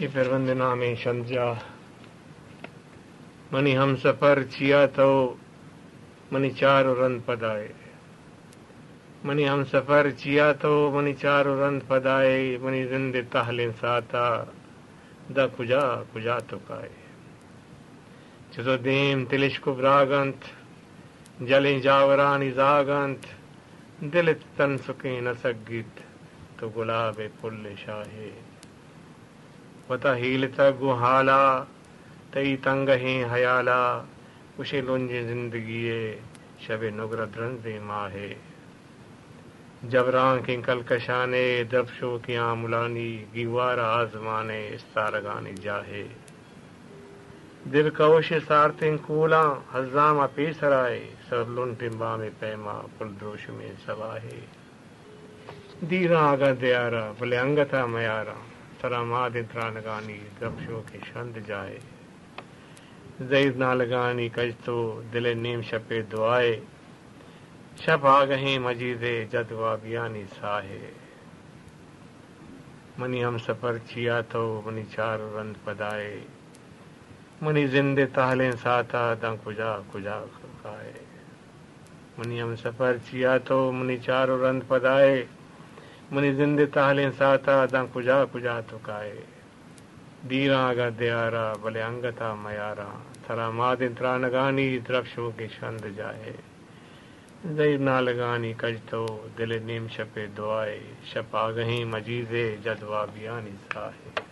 ये फिर नामे शंजा मनी हम सफ़र चिया तो मनी चार रंग पदाए मनी हम सफ़र चिया तो मनी चार रंग पदाए मनी जिंदे ताहले साता द कुजा कुजा तो काए चुतो देम तिलिश कुबरागंत जले जावरानी जागंत दिल तन सुके न सगित तो गुलाब पुल शाहे पता हीलता गुहाला, तई तंग ही हयाला उशे लुंजे ज़िंदगी शब नुगर द्रंदे माहे। जबरां की कलकशाने दबशो की आमुलानी, गिवारा आजमाने सारगानी जाहे। दिल कवश सारते कूला, हजामा पेसराए सब लुन टिम्बा में पैमा, पुलद्रोश में सवाहे। दीरा आगा दयारा भले अंगथा मयारा सरा मादित्रा नगानी दबशो के शंद जाए। जईद ना लगानी कज तो दिल नीम शपे दुआए। शप आ गहे मजीदे जदवा बियानी साहे। मनी हम सफ़र चिया तो मनी चार रंद पदाए। मनी जिंदे ताहले साता दं कुजा कुजा खाए मनी हम सफ़र चिया तो मनी चार रंद पदाए। मनी जिंदे ताले साता दं कुजा कुजा तुकाए दीरा अगर दयारा भले अंगता मयारा। थरा मादिन त्रानगानी द्रक्षों के छंद जाए। जैब ना लगानी कज तो दिल नीम शपे दुआए। शपा गही मजीदे जदवा बियानी साहे